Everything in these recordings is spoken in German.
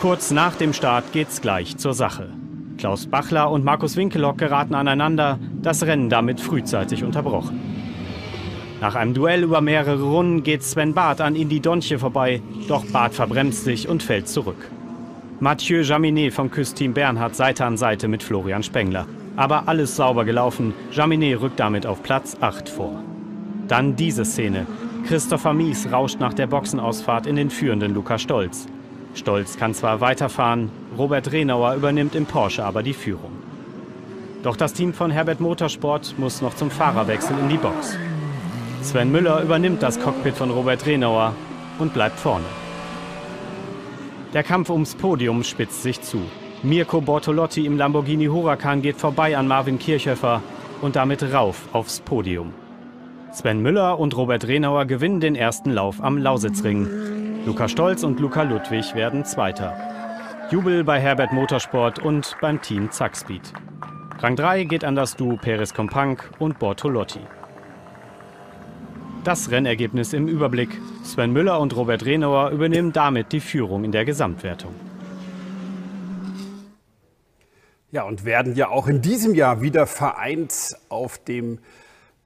Kurz nach dem Start geht's gleich zur Sache. Klaus Bachler und Markus Winkelock geraten aneinander, das Rennen damit frühzeitig unterbrochen. Nach einem Duell über mehrere Runden geht Sven Barth an Indy Donche vorbei, doch Barth verbremst sich und fällt zurück. Mathieu Jaminet vom Küssteam Bernhard Seite an Seite mit Florian Spengler. Aber alles sauber gelaufen, Jaminet rückt damit auf Platz 8 vor. Dann diese Szene. Christopher Mies rauscht nach der Boxenausfahrt in den führenden Luca Stolz. Stolz kann zwar weiterfahren, Robert Renauer übernimmt im Porsche aber die Führung. Doch das Team von Herbert Motorsport muss noch zum Fahrerwechsel in die Box. Sven Müller übernimmt das Cockpit von Robert Renauer und bleibt vorne. Der Kampf ums Podium spitzt sich zu. Mirko Bortolotti im Lamborghini Huracan geht vorbei an Marvin Kirchhöfer und damit rauf aufs Podium. Sven Müller und Robert Renauer gewinnen den ersten Lauf am Lausitzring. Luca Stolz und Luca Ludwig werden Zweiter. Jubel bei Herbert Motorsport und beim Team Zackspeed. Rang 3 geht an das Duo Peres Kompank und Bortolotti. Das Rennergebnis im Überblick. Sven Müller und Robert Renauer übernehmen damit die Führung in der Gesamtwertung. Ja, und werden ja auch in diesem Jahr wieder vereint auf dem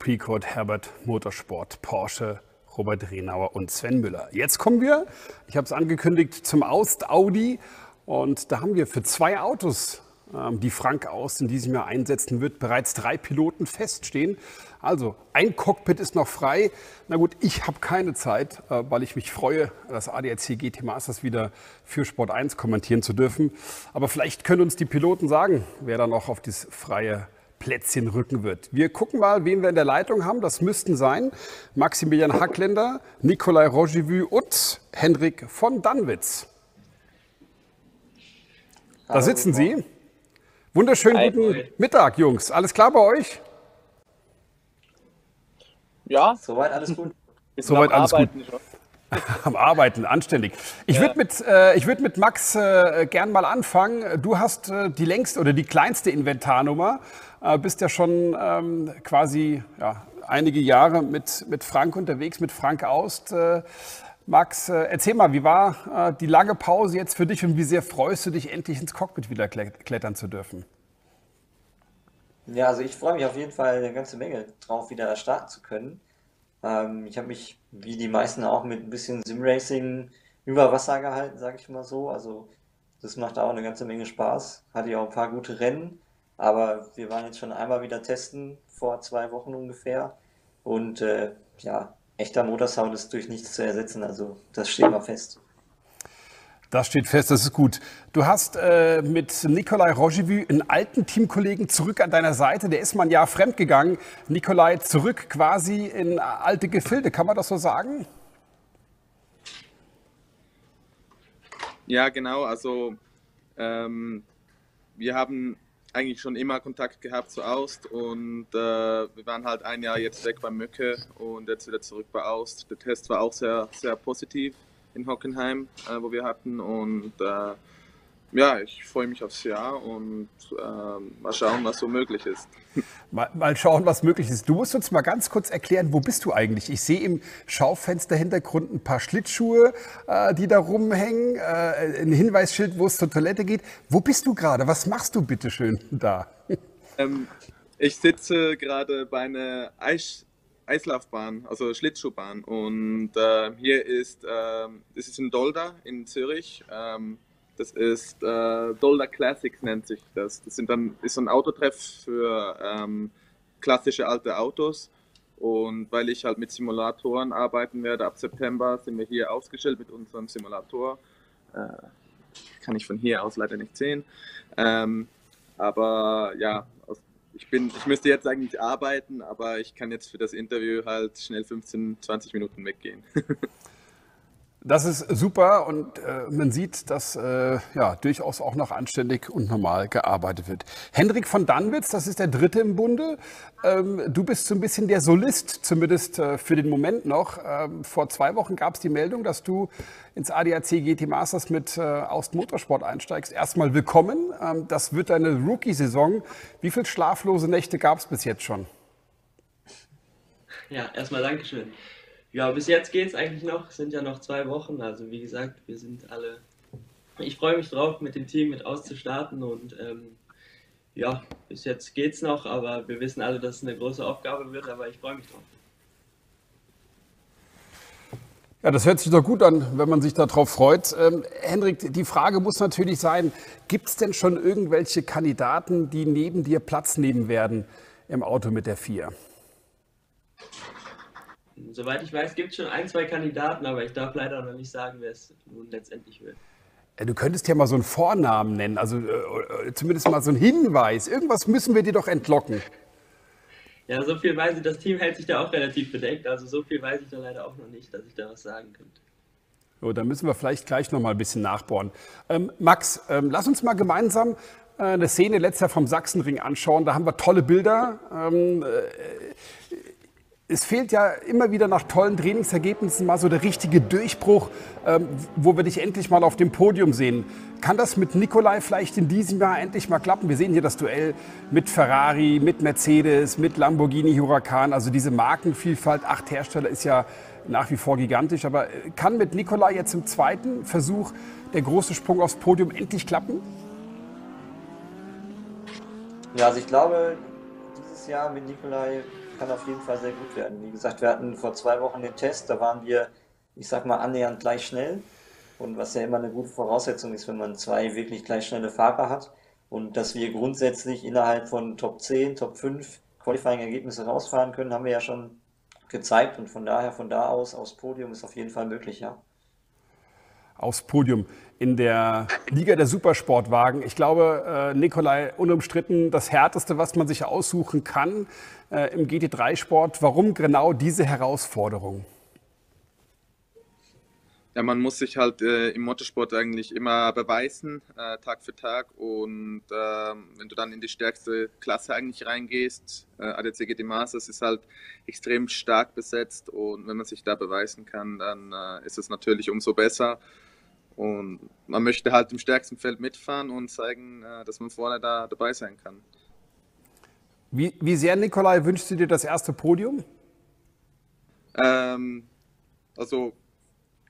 Precourt Herbert Motorsport Porsche Robert Renauer und Sven Müller. Jetzt kommen wir, ich habe es angekündigt, zum Aust Audi. Und da haben wir für zwei Autos, ähm, die Frank Aust in diesem Jahr einsetzen wird, bereits drei Piloten feststehen. Also ein Cockpit ist noch frei. Na gut, ich habe keine Zeit, äh, weil ich mich freue, das ADAC GT Masters wieder für Sport 1 kommentieren zu dürfen. Aber vielleicht können uns die Piloten sagen, wer da noch auf das freie Plätzchen rücken wird. Wir gucken mal, wen wir in der Leitung haben. Das müssten sein Maximilian Hackländer, Nikolai Rogivy und Hendrik von Danwitz. Da sitzen Sie. Wunderschönen guten Mittag, Jungs. Alles klar bei euch? Ja, soweit alles gut. Soweit alles Arbeiten gut. am Arbeiten, anständig. Ich ja. würde mit, äh, würd mit Max äh, gern mal anfangen. Du hast äh, die längste oder die kleinste Inventarnummer, äh, bist ja schon ähm, quasi ja, einige Jahre mit, mit Frank unterwegs, mit Frank Aust. Äh, Max, äh, erzähl mal, wie war die lange Pause jetzt für dich und wie sehr freust du dich, endlich ins Cockpit wieder klettern zu dürfen? Ja, also ich freue mich auf jeden Fall eine ganze Menge drauf, wieder starten zu können. Ähm, ich habe mich, wie die meisten auch, mit ein bisschen Simracing über Wasser gehalten, sage ich mal so. Also das macht auch eine ganze Menge Spaß. Hatte ja auch ein paar gute Rennen, aber wir waren jetzt schon einmal wieder testen, vor zwei Wochen ungefähr. Und äh, ja, echter Motorsound ist durch nichts zu ersetzen. Also das steht mal fest. Das steht fest, das ist gut. Du hast äh, mit Nikolai Rogevy einen alten Teamkollegen zurück an deiner Seite. Der ist mal ein Jahr fremdgegangen. Nikolai zurück quasi in alte Gefilde. Kann man das so sagen? Ja, genau. Also ähm, wir haben eigentlich schon immer Kontakt gehabt zu Aust und äh, wir waren halt ein Jahr jetzt weg bei Mücke und jetzt wieder zurück bei Aust. Der Test war auch sehr, sehr positiv in Hockenheim, äh, wo wir hatten. Und äh, ja, ich freue mich aufs Jahr und äh, mal schauen, was so möglich ist. Mal, mal, schauen, was möglich ist. Du musst uns mal ganz kurz erklären, wo bist du eigentlich? Ich sehe im Schaufenster Hintergrund ein paar Schlittschuhe, äh, die da rumhängen, äh, ein Hinweisschild, wo es zur Toilette geht. Wo bist du gerade? Was machst du bitte schön da? Ähm, ich sitze gerade bei einer Eis Eislaufbahn, also Schlittschuhbahn. Und äh, hier ist, äh, das ist in Dolda in Zürich. Ähm, das ist äh, Dolda Classics nennt sich das. Das sind dann, ist ein Autotreff für ähm, klassische alte Autos. Und weil ich halt mit Simulatoren arbeiten werde, ab September sind wir hier ausgestellt mit unserem Simulator. Äh, kann ich von hier aus leider nicht sehen. Ähm, aber ja, aus ich bin, ich müsste jetzt eigentlich arbeiten, aber ich kann jetzt für das Interview halt schnell 15, 20 Minuten weggehen. Das ist super und äh, man sieht, dass äh, ja, durchaus auch noch anständig und normal gearbeitet wird. Hendrik von Danwitz, das ist der dritte im Bunde. Ähm, du bist so ein bisschen der Solist, zumindest äh, für den Moment noch. Ähm, vor zwei Wochen gab es die Meldung, dass du ins ADAC GT Masters mit äh, Aust Motorsport einsteigst. Erstmal willkommen. Ähm, das wird deine Rookie-Saison. Wie viele schlaflose Nächte gab es bis jetzt schon? Ja, erstmal Dankeschön. Ja, bis jetzt geht es eigentlich noch, es sind ja noch zwei Wochen. Also wie gesagt, wir sind alle ich freue mich drauf, mit dem Team mit auszustarten und ähm, ja, bis jetzt geht's noch, aber wir wissen alle, dass es eine große Aufgabe wird, aber ich freue mich drauf. Ja, das hört sich doch gut an, wenn man sich darauf freut. Ähm, Hendrik, die Frage muss natürlich sein, gibt es denn schon irgendwelche Kandidaten, die neben dir Platz nehmen werden im Auto mit der 4? Soweit ich weiß, gibt es schon ein, zwei Kandidaten, aber ich darf leider noch nicht sagen, wer es nun letztendlich wird. Du könntest ja mal so einen Vornamen nennen, also äh, äh, zumindest mal so einen Hinweis. Irgendwas müssen wir dir doch entlocken. Ja, so viel weiß ich, das Team hält sich da auch relativ bedeckt, also so viel weiß ich da leider auch noch nicht, dass ich da was sagen könnte. So, da müssen wir vielleicht gleich noch mal ein bisschen nachbohren. Ähm, Max, ähm, lass uns mal gemeinsam äh, eine Szene letztes Jahr vom Sachsenring anschauen. Da haben wir tolle Bilder. Ähm, äh, es fehlt ja immer wieder nach tollen Trainingsergebnissen mal so der richtige Durchbruch, ähm, wo wir dich endlich mal auf dem Podium sehen. Kann das mit Nikolai vielleicht in diesem Jahr endlich mal klappen? Wir sehen hier das Duell mit Ferrari, mit Mercedes, mit Lamborghini Huracan. Also diese Markenvielfalt, acht Hersteller ist ja nach wie vor gigantisch. Aber äh, kann mit Nikolai jetzt im zweiten Versuch der große Sprung aufs Podium endlich klappen? Ja, also ich glaube, dieses Jahr mit Nikolai kann auf jeden Fall sehr gut werden. Wie gesagt, wir hatten vor zwei Wochen den Test, da waren wir, ich sag mal, annähernd gleich schnell. Und was ja immer eine gute Voraussetzung ist, wenn man zwei wirklich gleich schnelle Fahrer hat. Und dass wir grundsätzlich innerhalb von Top 10, Top 5 Qualifying-Ergebnisse rausfahren können, haben wir ja schon gezeigt. Und von daher, von da aus, aufs Podium ist auf jeden Fall möglich, ja. Aufs Podium in der Liga der Supersportwagen. Ich glaube, äh, Nikolai, unumstritten das Härteste, was man sich aussuchen kann äh, im GT3-Sport. Warum genau diese Herausforderung? Ja, man muss sich halt äh, im Motorsport eigentlich immer beweisen, äh, Tag für Tag. Und äh, wenn du dann in die stärkste Klasse eigentlich reingehst, äh, ADC GT Masters ist halt extrem stark besetzt. Und wenn man sich da beweisen kann, dann äh, ist es natürlich umso besser. Und man möchte halt im stärksten Feld mitfahren und zeigen, äh, dass man vorne da dabei sein kann. Wie, wie sehr, Nikolai, wünschst du dir das erste Podium? Ähm, also,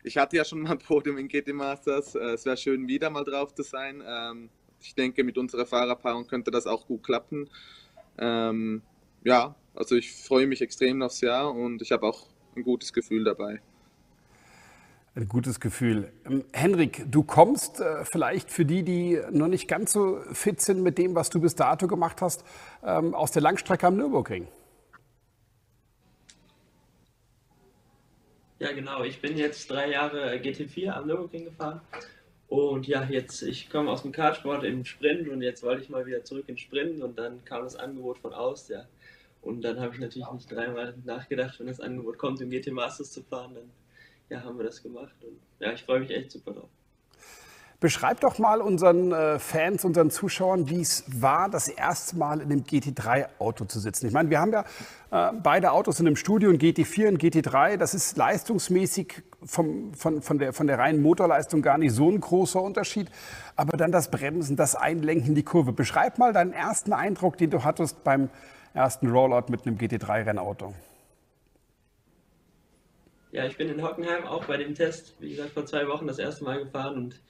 ich hatte ja schon mal ein Podium in GT Masters. Äh, es wäre schön, wieder mal drauf zu sein. Ähm, ich denke, mit unserer Fahrerpaarung könnte das auch gut klappen. Ähm, ja, also ich freue mich extrem aufs Jahr und ich habe auch ein gutes Gefühl dabei. Ein gutes Gefühl. Ähm, Henrik, du kommst äh, vielleicht für die, die noch nicht ganz so fit sind mit dem, was du bis dato gemacht hast, aus der Langstrecke am Nürburgring. Ja, genau. Ich bin jetzt drei Jahre GT4 am Nürburgring gefahren. Und ja, jetzt, ich komme aus dem Kartsport im Sprint und jetzt wollte ich mal wieder zurück in Sprint und dann kam das Angebot von aus, ja. Und dann habe ich natürlich nicht dreimal nachgedacht, wenn das Angebot kommt, im GT Masters zu fahren, dann ja, haben wir das gemacht. Und ja, ich freue mich echt super drauf. Beschreib doch mal unseren äh, Fans, unseren Zuschauern, wie es war, das erste Mal in dem GT3-Auto zu sitzen. Ich meine, wir haben ja äh, beide Autos in einem Studio, ein GT4 und GT3. Das ist leistungsmäßig vom, von, von, der, von der reinen Motorleistung gar nicht so ein großer Unterschied. Aber dann das Bremsen, das Einlenken, die Kurve. Beschreib mal deinen ersten Eindruck, den du hattest beim ersten Rollout mit einem GT3-Rennauto. Ja, ich bin in Hockenheim auch bei dem Test, wie gesagt, vor zwei Wochen das erste Mal gefahren und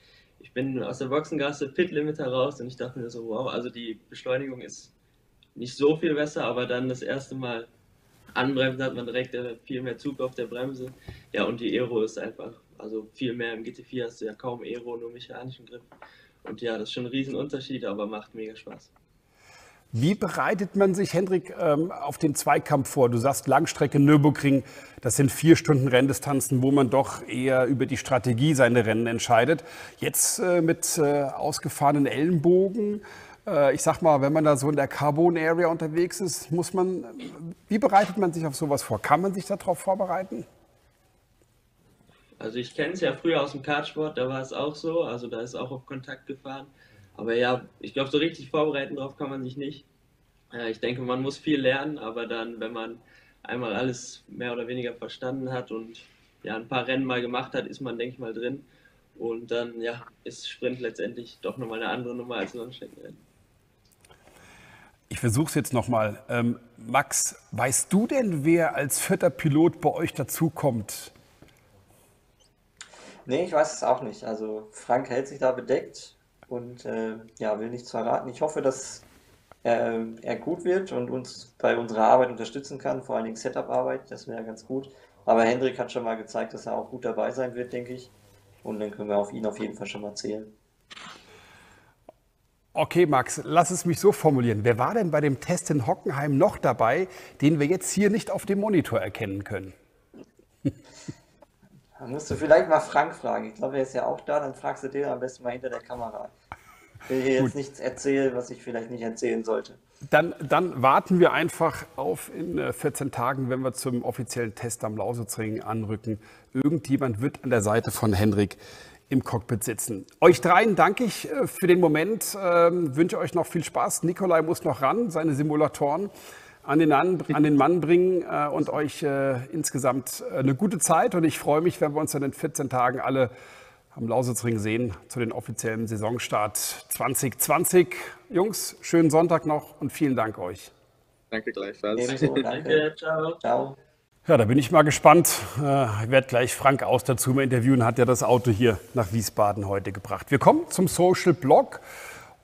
ich bin aus der Boxengasse Pit Limit heraus und ich dachte mir so, wow, also die Beschleunigung ist nicht so viel besser, aber dann das erste Mal anbremsen hat man direkt äh, viel mehr Zug auf der Bremse. Ja, und die Aero ist einfach, also viel mehr im GT4 hast du ja kaum Aero, nur mechanischen Grip. Und ja, das ist schon ein Riesenunterschied, aber macht mega Spaß. Wie bereitet man sich, Hendrik, ähm, auf den Zweikampf vor? Du sagst Langstrecke Nürburgring, das sind vier Stunden Renndistanzen, wo man doch eher über die Strategie seine Rennen entscheidet. Jetzt äh, mit äh, ausgefahrenen Ellenbogen, äh, ich sag mal, wenn man da so in der Carbon Area unterwegs ist, muss man, wie bereitet man sich auf sowas vor? Kann man sich darauf vorbereiten? Also ich kenne es ja früher aus dem Kartsport, da war es auch so, also da ist auch auf Kontakt gefahren. Aber ja, ich glaube, so richtig vorbereiten drauf kann man sich nicht. Äh, ich denke, man muss viel lernen, aber dann, wenn man einmal alles mehr oder weniger verstanden hat und ja, ein paar Rennen mal gemacht hat, ist man, denke ich mal, drin. Und dann ja, ist Sprint letztendlich doch nochmal eine andere Nummer als Langstreckenrennen. Ich versuche es jetzt nochmal. Ähm, Max, weißt du denn, wer als vierter Pilot bei euch dazukommt? Nee, ich weiß es auch nicht. Also Frank hält sich da bedeckt und äh, ja, will nichts verraten. Ich hoffe, dass äh, er gut wird und uns bei unserer Arbeit unterstützen kann, vor allen Dingen Setup-Arbeit, das wäre ganz gut. Aber Hendrik hat schon mal gezeigt, dass er auch gut dabei sein wird, denke ich. Und dann können wir auf ihn auf jeden Fall schon mal zählen. Okay, Max, lass es mich so formulieren. Wer war denn bei dem Test in Hockenheim noch dabei, den wir jetzt hier nicht auf dem Monitor erkennen können? Da musst du vielleicht mal Frank fragen. Ich glaube, er ist ja auch da. Dann fragst du den am besten mal hinter der Kamera. Ich will hier jetzt nichts erzählen, was ich vielleicht nicht erzählen sollte. Dann, dann warten wir einfach auf in 14 äh, Tagen, wenn wir zum offiziellen Test am Lausitzring anrücken. Irgendjemand wird an der Seite von Henrik im Cockpit sitzen. Euch dreien danke ich äh, für den Moment. Ähm, wünsche euch noch viel Spaß. Nikolai muss noch ran, seine Simulatoren an den, an, an den Mann bringen äh, und euch äh, insgesamt äh, eine gute Zeit. Und ich freue mich, wenn wir uns dann in 14 Tagen alle am Lausitzring sehen zu den offiziellen Saisonstart 2020. Jungs, schönen Sonntag noch und vielen Dank euch. Danke gleichfalls. Ebenso, danke. Ciao. Ciao. Ja, da bin ich mal gespannt. Äh, ich werde gleich Frank aus dazu mal interviewen, hat ja das Auto hier nach Wiesbaden heute gebracht. Wir kommen zum Social Blog.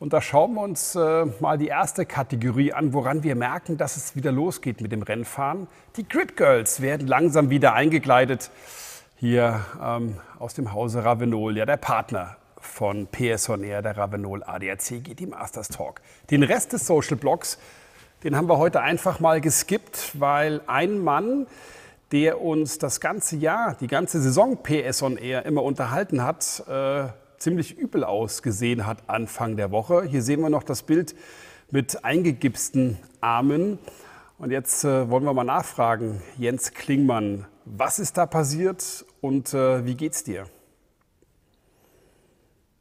Und da schauen wir uns äh, mal die erste Kategorie an, woran wir merken, dass es wieder losgeht mit dem Rennfahren. Die Grid Girls werden langsam wieder eingekleidet hier ähm, aus dem Hause Ravenol, ja der Partner von PS Air, der Ravenol ADAC GT Masters Talk. Den Rest des Social Blogs, den haben wir heute einfach mal geskippt, weil ein Mann, der uns das ganze Jahr, die ganze Saison PS Air immer unterhalten hat, äh, ziemlich übel ausgesehen hat Anfang der Woche. Hier sehen wir noch das Bild mit eingegipsten Armen. Und jetzt äh, wollen wir mal nachfragen, Jens Klingmann, was ist da passiert und äh, wie geht's dir?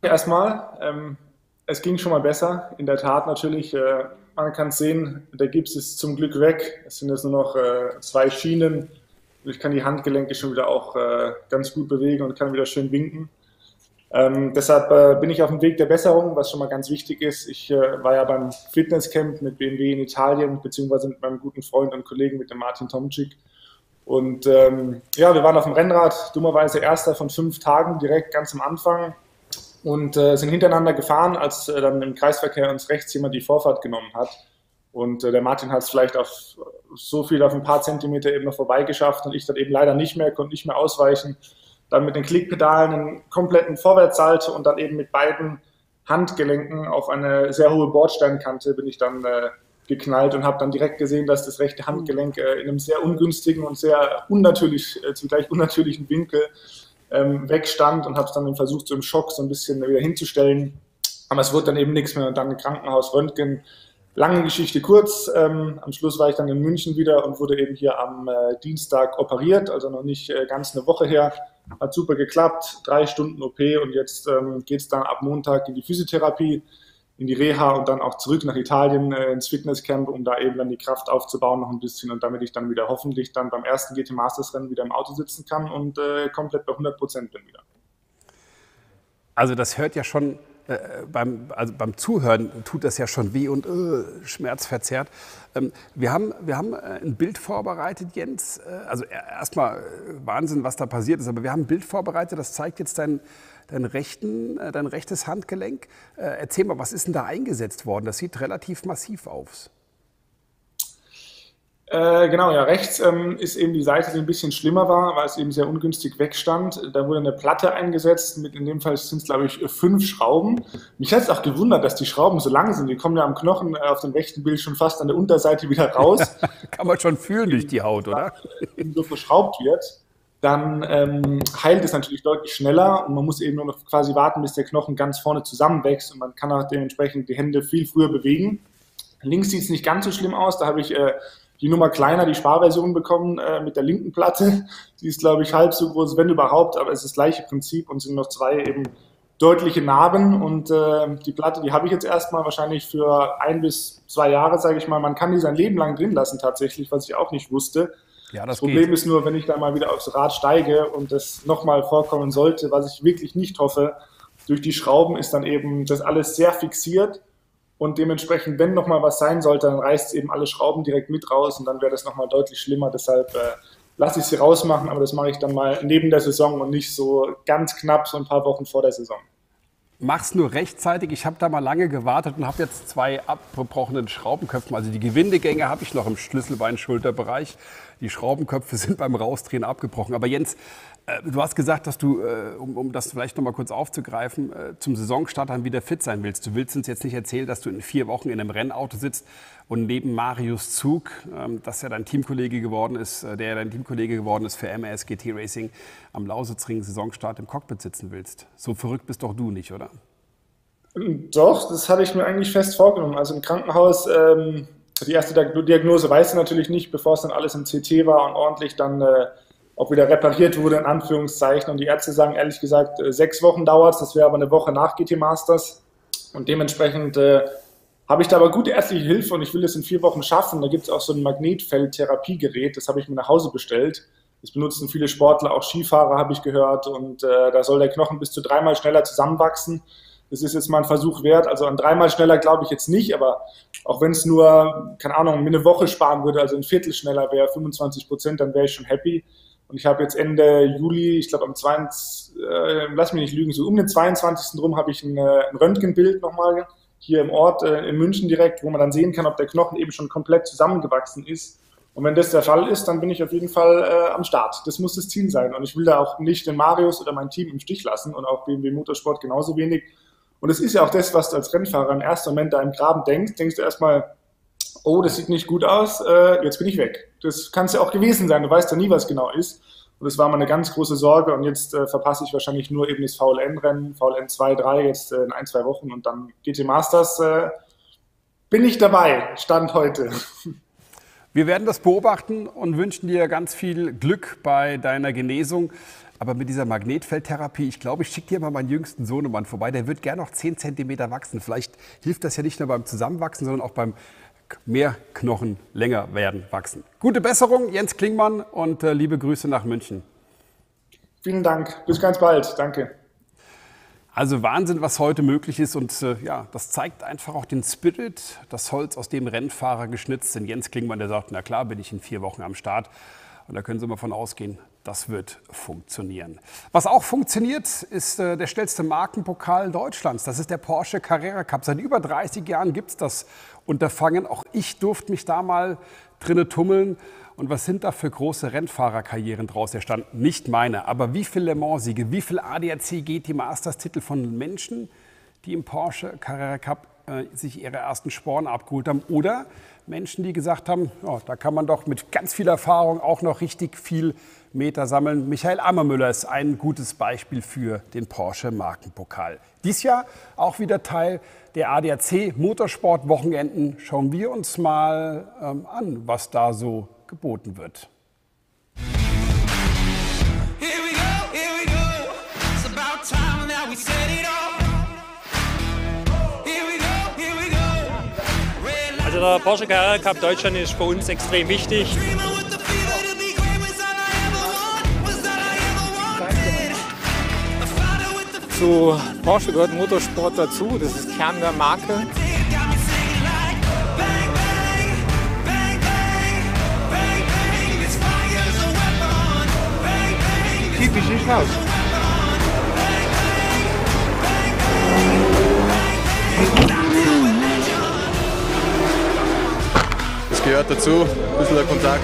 Erstmal, ähm, es ging schon mal besser. In der Tat natürlich, äh, man kann sehen, der Gips ist zum Glück weg. Es sind jetzt nur noch äh, zwei Schienen. Ich kann die Handgelenke schon wieder auch äh, ganz gut bewegen und kann wieder schön winken. Ähm, deshalb äh, bin ich auf dem Weg der Besserung, was schon mal ganz wichtig ist. Ich äh, war ja beim Fitnesscamp mit BMW in Italien, beziehungsweise mit meinem guten Freund und Kollegen, mit dem Martin Tomczyk. Und ähm, ja, wir waren auf dem Rennrad, dummerweise erster von fünf Tagen, direkt ganz am Anfang. Und äh, sind hintereinander gefahren, als äh, dann im Kreisverkehr uns rechts jemand die Vorfahrt genommen hat. Und äh, der Martin hat es vielleicht auf so viel auf ein paar Zentimeter eben noch vorbeigeschafft und ich dann eben leider nicht mehr, konnte nicht mehr ausweichen dann mit den Klickpedalen einen kompletten Vorwärtssalto und dann eben mit beiden Handgelenken auf eine sehr hohe Bordsteinkante bin ich dann äh, geknallt und habe dann direkt gesehen, dass das rechte Handgelenk äh, in einem sehr ungünstigen und sehr unnatürlich, äh, zugleich unnatürlichen Winkel ähm, wegstand und habe es dann versucht, so im Schock so ein bisschen wieder hinzustellen. Aber es wurde dann eben nichts mehr und dann Krankenhaus, Röntgen, Lange Geschichte kurz. Ähm, am Schluss war ich dann in München wieder und wurde eben hier am äh, Dienstag operiert, also noch nicht äh, ganz eine Woche her. Hat super geklappt, drei Stunden OP und jetzt ähm, geht es dann ab Montag in die Physiotherapie, in die Reha und dann auch zurück nach Italien äh, ins Fitnesscamp, um da eben dann die Kraft aufzubauen noch ein bisschen und damit ich dann wieder hoffentlich dann beim ersten GT Masters Rennen wieder im Auto sitzen kann und äh, komplett bei 100 Prozent bin wieder. Also das hört ja schon äh, beim, also beim Zuhören tut das ja schon weh und äh, schmerzverzerrt. Ähm, wir, haben, wir haben äh, ein Bild vorbereitet, Jens. Äh, also erstmal äh, Wahnsinn, was da passiert ist, aber wir haben ein Bild vorbereitet, das zeigt jetzt dein, dein, rechten, dein rechtes Handgelenk. erzähl mal, was ist denn da eingesetzt worden? Das sieht relativ massiv aus. Äh, genau, ja, rechts ähm, ist eben die Seite, die ein bisschen schlimmer war, weil es eben sehr ungünstig wegstand. Da wurde eine Platte eingesetzt, mit in dem Fall sind es, glaube ich, fünf Schrauben. Mich hat es auch gewundert, dass die Schrauben so lang sind. Die kommen ja am Knochen äh, auf dem rechten Bild schon fast an der Unterseite wieder raus. Kann man schon fühlen durch die Haut, oder? Wenn so verschraubt wird, dann ähm, heilt es natürlich deutlich schneller und man muss eben nur noch quasi warten, bis der Knochen ganz vorne zusammenwächst und man kann auch dementsprechend die Hände viel früher bewegen. Links sieht es nicht ganz so schlimm aus, da habe ich äh, die Nummer kleiner, die Sparversion bekommen äh, mit der linken Platte. Die ist, glaube ich, halb so groß, wenn überhaupt, aber es ist das gleiche Prinzip und sind noch zwei eben deutliche Narben. Und äh, die Platte, die habe ich jetzt erstmal wahrscheinlich für ein bis zwei Jahre, sage ich mal. Man kann die sein Leben lang drin lassen tatsächlich, was ich auch nicht wusste. Ja, das, das Problem geht. ist nur, wenn ich da mal wieder aufs Rad steige und das nochmal vorkommen sollte, was ich wirklich nicht hoffe, durch die Schrauben ist dann eben das alles sehr fixiert und dementsprechend, wenn nochmal was sein sollte, dann reißt es eben alle Schrauben direkt mit raus und dann wäre das nochmal deutlich schlimmer. Deshalb äh, lasse ich sie rausmachen, aber das mache ich dann mal neben der Saison und nicht so ganz knapp, so ein paar Wochen vor der Saison. Mach's nur rechtzeitig. Ich habe da mal lange gewartet und habe jetzt zwei abgebrochenen Schraubenköpfen. Also die Gewindegänge habe ich noch im Schlüsselbein-Schulterbereich. Die Schraubenköpfe sind beim Rausdrehen abgebrochen. Aber Jens, äh, du hast gesagt, dass du, äh, um, um das vielleicht noch mal kurz aufzugreifen, äh, zum Saisonstart dann wieder fit sein willst. Du willst uns jetzt nicht erzählen, dass du in vier Wochen in einem Rennauto sitzt und neben Marius Zug, ähm, das ja dein Teamkollege geworden ist, der ja dein Teamkollege geworden ist für MAS GT Racing, am Lausitzring Saisonstart im Cockpit sitzen willst. So verrückt bist doch du nicht, oder? Doch, das hatte ich mir eigentlich fest vorgenommen. Also im Krankenhaus, ähm, die erste Diagnose weißt du natürlich nicht, bevor es dann alles im CT war und ordentlich dann äh, auch wieder repariert wurde, in Anführungszeichen. Und die Ärzte sagen ehrlich gesagt, äh, sechs Wochen dauert es, das wäre aber eine Woche nach GT Masters. Und dementsprechend äh, habe ich da aber gute ärztliche Hilfe und ich will das in vier Wochen schaffen. Da gibt es auch so ein Magnetfeldtherapiegerät, das habe ich mir nach Hause bestellt. Das benutzen viele Sportler, auch Skifahrer habe ich gehört. Und äh, da soll der Knochen bis zu dreimal schneller zusammenwachsen. Das ist jetzt mal ein Versuch wert. Also an dreimal schneller glaube ich jetzt nicht, aber auch wenn es nur, keine Ahnung, mir eine Woche sparen würde, also ein Viertel schneller wäre, 25 Prozent, dann wäre ich schon happy. Und ich habe jetzt Ende Juli, ich glaube am 22, äh, lass mich nicht lügen, so um den 22. rum habe ich ein, äh, ein Röntgenbild nochmal hier im Ort äh, in München direkt, wo man dann sehen kann, ob der Knochen eben schon komplett zusammengewachsen ist. Und wenn das der Fall ist, dann bin ich auf jeden Fall äh, am Start. Das muss das Ziel sein. Und ich will da auch nicht den Marius oder mein Team im Stich lassen und auch BMW Motorsport genauso wenig. Und es ist ja auch das, was du als Rennfahrer im ersten Moment da im Graben denkst. Denkst du erstmal, oh, das sieht nicht gut aus, äh, jetzt bin ich weg. Das kann es ja auch gewesen sein. Du weißt ja nie, was genau ist. Und das war mal eine ganz große Sorge. Und jetzt äh, verpasse ich wahrscheinlich nur eben das VLN-Rennen, VLN 2, 3 jetzt äh, in ein, zwei Wochen und dann GT Masters. Äh, bin ich dabei, Stand heute. Wir werden das beobachten und wünschen dir ganz viel Glück bei deiner Genesung. Aber mit dieser Magnetfeldtherapie, ich glaube, ich schicke dir mal meinen jüngsten Sohnemann vorbei. Der wird gerne noch 10 cm wachsen. Vielleicht hilft das ja nicht nur beim Zusammenwachsen, sondern auch beim mehr Knochen länger werden, wachsen. Gute Besserung, Jens Klingmann, und äh, liebe Grüße nach München. Vielen Dank. Bis ganz bald. Danke. Also Wahnsinn, was heute möglich ist. Und äh, ja, das zeigt einfach auch den Spirit, das Holz, aus dem Rennfahrer geschnitzt sind. Jens Klingmann, der sagt, na klar, bin ich in vier Wochen am Start. Und da können Sie mal von ausgehen, das wird funktionieren. Was auch funktioniert, ist äh, der schnellste Markenpokal Deutschlands. Das ist der Porsche Carrera Cup. Seit über 30 Jahren gibt es das Unterfangen. Auch ich durfte mich da mal drinne tummeln. Und was sind da für große Rennfahrerkarrieren draus entstanden? Nicht meine, aber wie viele Le Mans-Siege, wie viele ADAC GT Masters-Titel von Menschen, die im Porsche Carrera Cup äh, sich ihre ersten Sporen abgeholt haben oder Menschen, die gesagt haben, oh, da kann man doch mit ganz viel Erfahrung auch noch richtig viel Meter sammeln. Michael Ammermüller ist ein gutes Beispiel für den Porsche Markenpokal. Dies Jahr auch wieder Teil der ADAC Motorsport Wochenenden. Schauen wir uns mal ähm, an, was da so geboten wird. Also der Porsche Carrera Cup Deutschland ist für uns extrem wichtig. Zu Porsche gehört Motorsport dazu, das ist Kern der Marke. Typisch nicht raus. Gehört dazu, ein bisschen der Kontakt.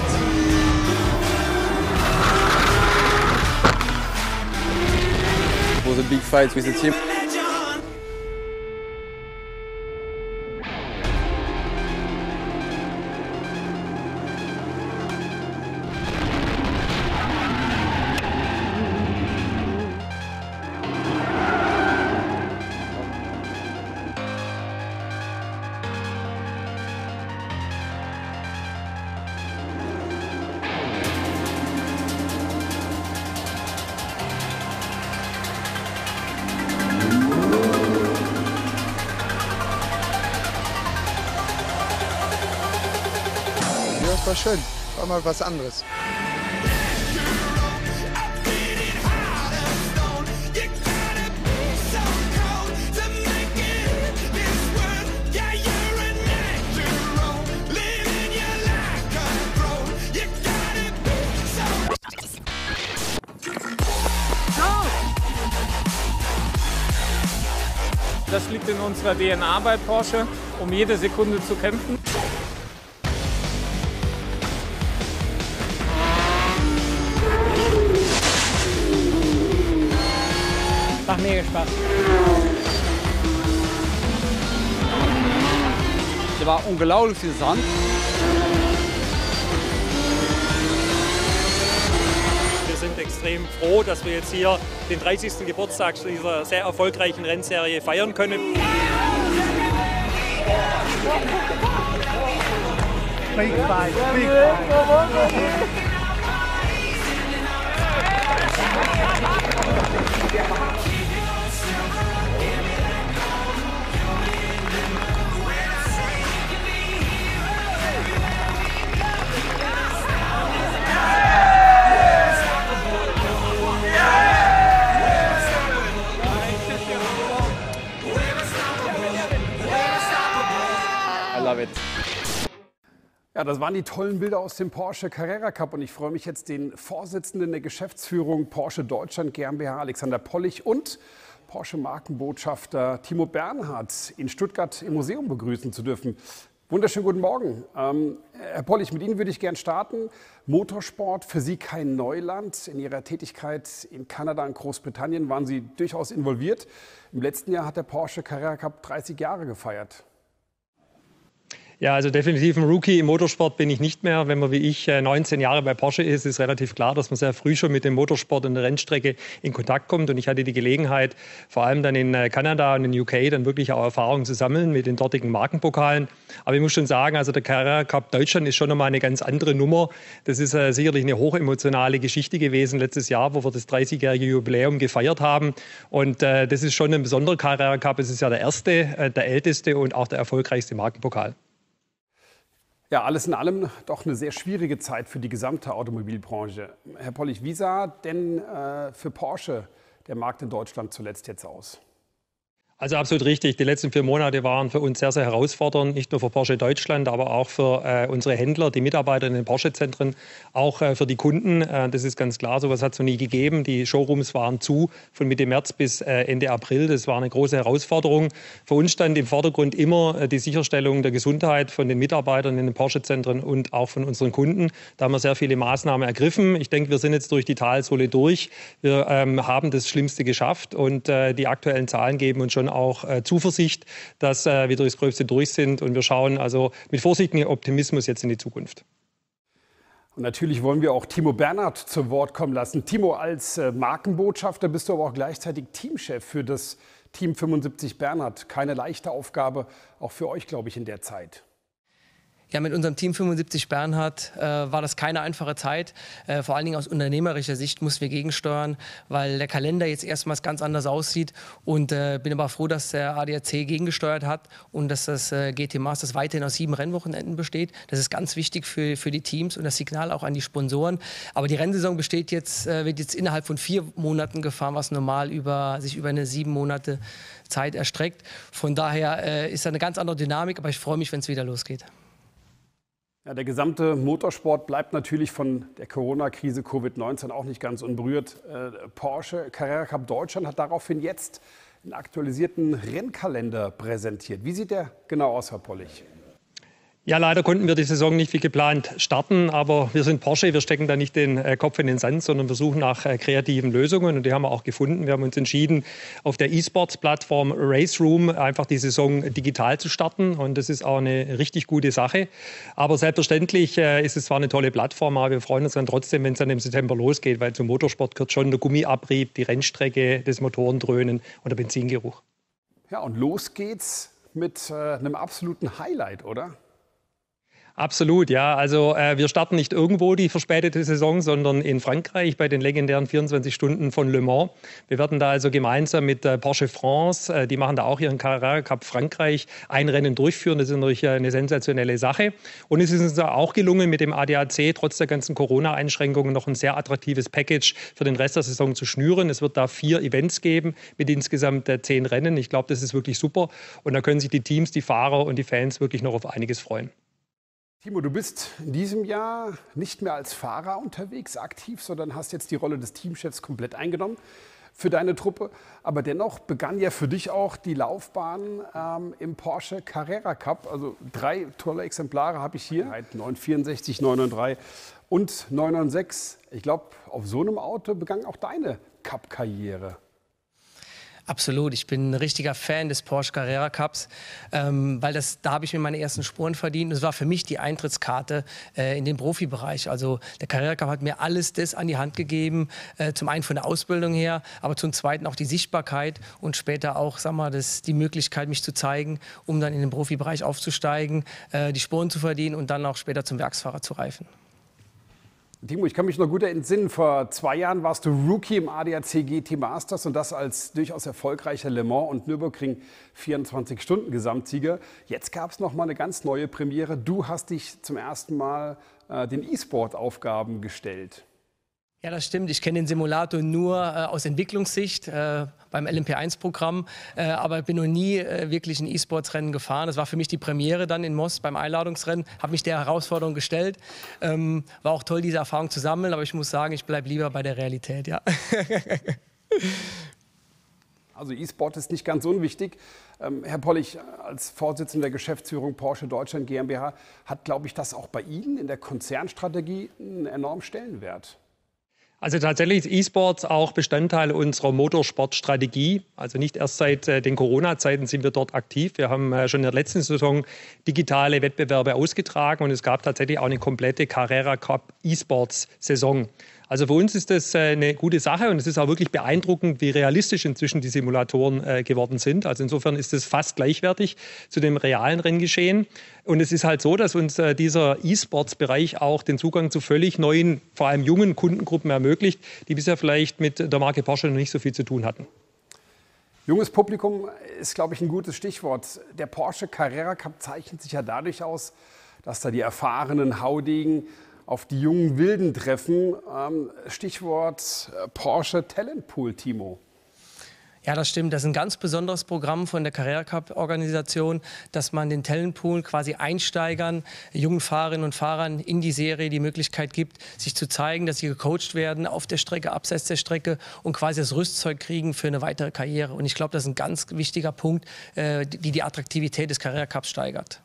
Wo sind Big Fights, wie jetzt hier? schön. War mal was anderes. Das liegt in unserer DNA bei Porsche, um jede Sekunde zu kämpfen. Spaß. Es war unglaublich viel Sand. Wir sind extrem froh, dass wir jetzt hier den 30. Geburtstag dieser sehr erfolgreichen Rennserie feiern können. Big fight, big fight. Ja, das waren die tollen Bilder aus dem Porsche Carrera Cup und ich freue mich jetzt, den Vorsitzenden der Geschäftsführung Porsche Deutschland GmbH, Alexander Pollich und Porsche Markenbotschafter Timo Bernhard in Stuttgart im Museum begrüßen zu dürfen. Wunderschönen guten Morgen. Ähm, Herr Pollich, mit Ihnen würde ich gern starten. Motorsport, für Sie kein Neuland. In Ihrer Tätigkeit in Kanada und Großbritannien waren Sie durchaus involviert. Im letzten Jahr hat der Porsche Carrera Cup 30 Jahre gefeiert. Ja, also definitiv ein Rookie im Motorsport bin ich nicht mehr. Wenn man wie ich 19 Jahre bei Porsche ist, ist relativ klar, dass man sehr früh schon mit dem Motorsport und der Rennstrecke in Kontakt kommt. Und ich hatte die Gelegenheit, vor allem dann in Kanada und in UK dann wirklich auch Erfahrungen zu sammeln mit den dortigen Markenpokalen. Aber ich muss schon sagen, also der Carrera Cup Deutschland ist schon nochmal eine ganz andere Nummer. Das ist äh, sicherlich eine hochemotionale Geschichte gewesen letztes Jahr, wo wir das 30-jährige Jubiläum gefeiert haben. Und äh, das ist schon ein besonderer Carrera Cup. Es ist ja der erste, äh, der älteste und auch der erfolgreichste Markenpokal. Ja, alles in allem doch eine sehr schwierige Zeit für die gesamte Automobilbranche. Herr Pollich, wie sah denn äh, für Porsche der Markt in Deutschland zuletzt jetzt aus? Also absolut richtig. Die letzten vier Monate waren für uns sehr, sehr herausfordernd, nicht nur für Porsche Deutschland, aber auch für äh, unsere Händler, die Mitarbeiter in den Porsche-Zentren, auch äh, für die Kunden. Äh, das ist ganz klar, sowas hat es noch nie gegeben. Die Showrooms waren zu von Mitte März bis äh, Ende April. Das war eine große Herausforderung. Für uns stand im Vordergrund immer äh, die Sicherstellung der Gesundheit von den Mitarbeitern in den Porsche-Zentren und auch von unseren Kunden. Da haben wir sehr viele Maßnahmen ergriffen. Ich denke, wir sind jetzt durch die Talsohle durch. Wir ähm, haben das Schlimmste geschafft und äh, die aktuellen Zahlen geben uns schon auch äh, Zuversicht, dass äh, wir durchs Gröbste durch sind. Und wir schauen also mit vorsichtigem Optimismus jetzt in die Zukunft. Und natürlich wollen wir auch Timo Bernhard zu Wort kommen lassen. Timo, als äh, Markenbotschafter bist du aber auch gleichzeitig Teamchef für das Team 75 Bernhard. Keine leichte Aufgabe, auch für euch, glaube ich, in der Zeit. Ja, mit unserem Team 75 Bernhard äh, war das keine einfache Zeit. Äh, vor allen Dingen aus unternehmerischer Sicht mussten wir gegensteuern, weil der Kalender jetzt erstmals ganz anders aussieht. Und äh, bin aber froh, dass der ADAC gegengesteuert hat und dass das äh, GT Masters weiterhin aus sieben Rennwochenenden besteht. Das ist ganz wichtig für, für die Teams und das Signal auch an die Sponsoren. Aber die Rennsaison besteht jetzt, äh, wird jetzt innerhalb von vier Monaten gefahren, was normal über, sich über eine sieben Monate Zeit erstreckt. Von daher äh, ist da eine ganz andere Dynamik, aber ich freue mich, wenn es wieder losgeht. Ja, der gesamte Motorsport bleibt natürlich von der Corona-Krise Covid-19 auch nicht ganz unberührt. Äh, Porsche Carrera Cup Deutschland hat daraufhin jetzt einen aktualisierten Rennkalender präsentiert. Wie sieht der genau aus, Herr Pollich? Ja, leider konnten wir die Saison nicht wie geplant starten, aber wir sind Porsche, wir stecken da nicht den äh, Kopf in den Sand, sondern wir suchen nach äh, kreativen Lösungen und die haben wir auch gefunden. Wir haben uns entschieden, auf der E-Sports-Plattform Race Room einfach die Saison digital zu starten und das ist auch eine richtig gute Sache. Aber selbstverständlich äh, ist es zwar eine tolle Plattform, aber wir freuen uns dann trotzdem, wenn es dann im September losgeht, weil zum Motorsport gehört schon der Gummiabrieb, die Rennstrecke, das Motorendröhnen und der Benzingeruch. Ja, und los geht's mit äh, einem absoluten Highlight, oder? Absolut, ja. Also äh, wir starten nicht irgendwo die verspätete Saison, sondern in Frankreich bei den legendären 24 Stunden von Le Mans. Wir werden da also gemeinsam mit äh, Porsche France, äh, die machen da auch ihren Carrera Cup Frankreich, ein Rennen durchführen. Das ist natürlich äh, eine sensationelle Sache. Und es ist uns auch gelungen, mit dem ADAC trotz der ganzen Corona-Einschränkungen noch ein sehr attraktives Package für den Rest der Saison zu schnüren. Es wird da vier Events geben mit insgesamt äh, zehn Rennen. Ich glaube, das ist wirklich super. Und da können sich die Teams, die Fahrer und die Fans wirklich noch auf einiges freuen. Timo, du bist in diesem Jahr nicht mehr als Fahrer unterwegs, aktiv, sondern hast jetzt die Rolle des Teamchefs komplett eingenommen. für deine Truppe. Aber dennoch begann ja für dich auch die Laufbahn ähm, im Porsche Carrera Cup. Also drei tolle Exemplare habe ich hier. 964, 993 und 996. Ich glaube, auf so einem Auto begann auch deine Cup-Karriere. Absolut. Ich bin ein richtiger Fan des Porsche Carrera Cups, ähm, weil das, da habe ich mir meine ersten Spuren verdient. Das war für mich die Eintrittskarte äh, in den Profibereich. Also der Carrera Cup hat mir alles das an die Hand gegeben. Äh, zum einen von der Ausbildung her, aber zum zweiten auch die Sichtbarkeit und später auch, sag mal, das, die Möglichkeit, mich zu zeigen, um dann in den Profibereich aufzusteigen, äh, die Spuren zu verdienen und dann auch später zum Werksfahrer zu reifen. Timo, ich kann mich noch gut entsinnen, vor zwei Jahren warst du Rookie im ADAC GT Masters und das als durchaus erfolgreicher Le Mans und Nürburgring 24-Stunden-Gesamtsieger. Jetzt gab es noch mal eine ganz neue Premiere. Du hast dich zum ersten Mal äh, den E-Sport-Aufgaben gestellt. Ja, das stimmt. Ich kenne den Simulator nur äh, aus Entwicklungssicht äh, beim LMP1-Programm, äh, aber bin noch nie äh, wirklich ein E-Sports-Rennen gefahren. Das war für mich die Premiere dann in Moss beim Einladungsrennen. Habe mich der Herausforderung gestellt. Ähm, war auch toll, diese Erfahrung zu sammeln, aber ich muss sagen, ich bleibe lieber bei der Realität. Ja. also E-Sport ist nicht ganz unwichtig. Ähm, Herr Pollig, als Vorsitzender der Geschäftsführung Porsche Deutschland GmbH, hat, glaube ich, das auch bei Ihnen in der Konzernstrategie einen enormen Stellenwert. Also tatsächlich ist E-Sports auch Bestandteil unserer Motorsportstrategie. Also nicht erst seit äh, den Corona-Zeiten sind wir dort aktiv. Wir haben äh, schon in der letzten Saison digitale Wettbewerbe ausgetragen und es gab tatsächlich auch eine komplette Carrera Cup E-Sports-Saison. Also für uns ist das äh, eine gute Sache und es ist auch wirklich beeindruckend, wie realistisch inzwischen die Simulatoren äh, geworden sind. Also insofern ist es fast gleichwertig zu dem realen Renngeschehen. Und es ist halt so, dass uns äh, dieser E-Sports-Bereich auch den Zugang zu völlig neuen, vor allem jungen Kundengruppen ermöglicht, die bisher vielleicht mit der Marke Porsche noch nicht so viel zu tun hatten. Junges Publikum ist, glaube ich, ein gutes Stichwort. Der Porsche Carrera Cup zeichnet sich ja dadurch aus, dass da die erfahrenen Haudegen auf die jungen Wilden treffen. Ähm, Stichwort äh, Porsche Talent Pool, Timo. Ja, das stimmt. Das ist ein ganz besonderes Programm von der Carrera Cup Organisation, dass man den Talentpool quasi Einsteigern, jungen Fahrerinnen und Fahrern in die Serie die Möglichkeit gibt, sich zu zeigen, dass sie gecoacht werden auf der Strecke, abseits der Strecke und quasi das Rüstzeug kriegen für eine weitere Karriere. Und ich glaube, das ist ein ganz wichtiger Punkt, äh, die die Attraktivität des Carrera Cups steigert.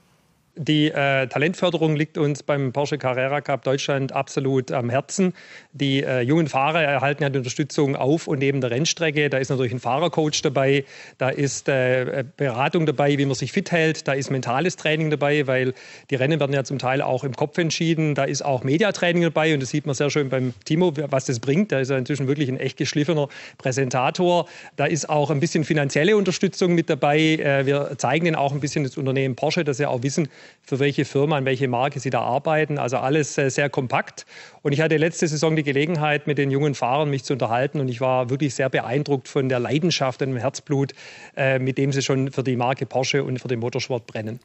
Die äh, Talentförderung liegt uns beim Porsche Carrera Cup Deutschland absolut am Herzen. Die äh, jungen Fahrer erhalten ja die Unterstützung auf und neben der Rennstrecke. Da ist natürlich ein Fahrercoach dabei, da ist äh, Beratung dabei, wie man sich fit hält, da ist mentales Training dabei, weil die Rennen werden ja zum Teil auch im Kopf entschieden. Da ist auch Mediatraining dabei und das sieht man sehr schön beim Timo, was das bringt. Da ist er inzwischen wirklich ein echt geschliffener Präsentator. Da ist auch ein bisschen finanzielle Unterstützung mit dabei. Äh, wir zeigen ihnen auch ein bisschen das Unternehmen Porsche, dass sie auch wissen, für welche Firma, an welche Marke sie da arbeiten. Also alles äh, sehr kompakt. Und ich hatte letzte Saison die Gelegenheit, mit den jungen Fahrern mich zu unterhalten und ich war wirklich sehr beeindruckt von der Leidenschaft und dem Herzblut, äh, mit dem sie schon für die Marke Porsche und für den Motorsport brennen.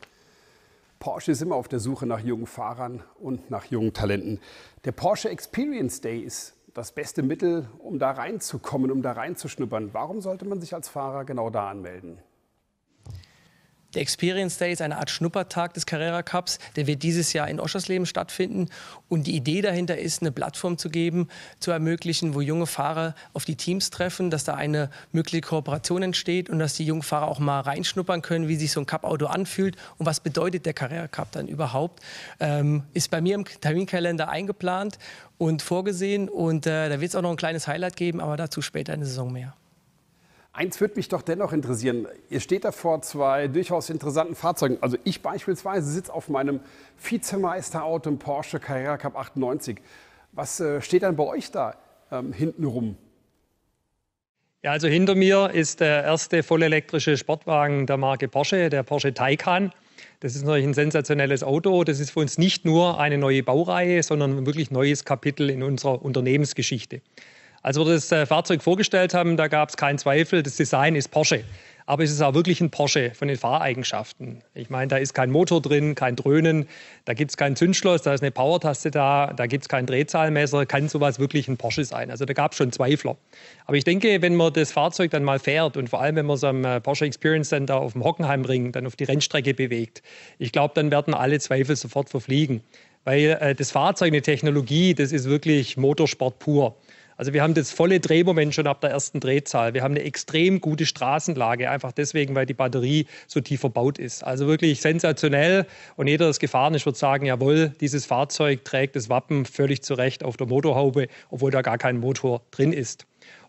Porsche ist immer auf der Suche nach jungen Fahrern und nach jungen Talenten. Der Porsche Experience Day ist das beste Mittel, um da reinzukommen, um da reinzuschnuppern. Warum sollte man sich als Fahrer genau da anmelden? Der Experience Day ist eine Art Schnuppertag des Carrera Cups. Der wird dieses Jahr in Oschersleben stattfinden. Und die Idee dahinter ist, eine Plattform zu geben, zu ermöglichen, wo junge Fahrer auf die Teams treffen, dass da eine mögliche Kooperation entsteht und dass die jungen Fahrer auch mal reinschnuppern können, wie sich so ein Cup-Auto anfühlt und was bedeutet der Carrera Cup dann überhaupt. Ähm, ist bei mir im Terminkalender eingeplant und vorgesehen. Und äh, da wird es auch noch ein kleines Highlight geben, aber dazu später in der Saison mehr. Eins würde mich doch dennoch interessieren. Ihr steht da vor zwei durchaus interessanten Fahrzeugen. Also ich beispielsweise sitze auf meinem Vizemeisterauto im Porsche Carrera Cup 98. Was äh, steht dann bei euch da ähm, hinten rum? Ja, also hinter mir ist der erste vollelektrische Sportwagen der Marke Porsche, der Porsche Taycan. Das ist natürlich ein sensationelles Auto. Das ist für uns nicht nur eine neue Baureihe, sondern ein wirklich neues Kapitel in unserer Unternehmensgeschichte. Als wir das äh, Fahrzeug vorgestellt haben, da gab es keinen Zweifel, das Design ist Porsche. Aber es ist auch wirklich ein Porsche von den Fahreigenschaften. Ich meine, da ist kein Motor drin, kein Dröhnen, da gibt es kein Zündschloss, da ist eine Powertaste da, da gibt es kein Drehzahlmesser. Kann sowas wirklich ein Porsche sein? Also da gab es schon Zweifler. Aber ich denke, wenn man das Fahrzeug dann mal fährt und vor allem, wenn man es am äh, Porsche Experience Center auf dem Hockenheimring dann auf die Rennstrecke bewegt, ich glaube, dann werden alle Zweifel sofort verfliegen. Weil äh, das Fahrzeug, eine Technologie, das ist wirklich Motorsport pur. Also wir haben das volle Drehmoment schon ab der ersten Drehzahl. Wir haben eine extrem gute Straßenlage, einfach deswegen, weil die Batterie so tief verbaut ist. Also wirklich sensationell. Und jeder, der gefahren ist, wird sagen, jawohl, dieses Fahrzeug trägt das Wappen völlig zurecht auf der Motorhaube, obwohl da gar kein Motor drin ist.